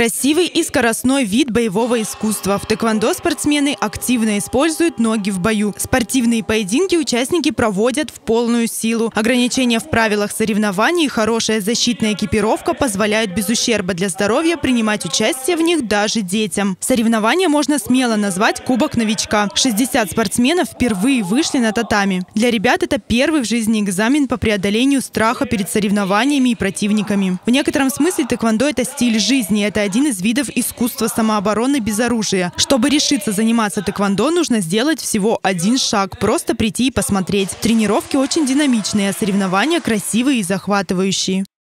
Красивый и скоростной вид боевого искусства. В тэквондо спортсмены активно используют ноги в бою. Спортивные поединки участники проводят в полную силу. Ограничения в правилах соревнований и хорошая защитная экипировка позволяют без ущерба для здоровья принимать участие в них даже детям. Соревнования можно смело назвать Кубок новичка. 60 спортсменов впервые вышли на татами. Для ребят это первый в жизни экзамен по преодолению страха перед соревнованиями и противниками. В некотором смысле тэквондо – это стиль жизни, это один из видов искусства самообороны без оружия. Чтобы решиться заниматься тэквондо, нужно сделать всего один шаг – просто прийти и посмотреть. Тренировки очень динамичные, а соревнования красивые и захватывающие.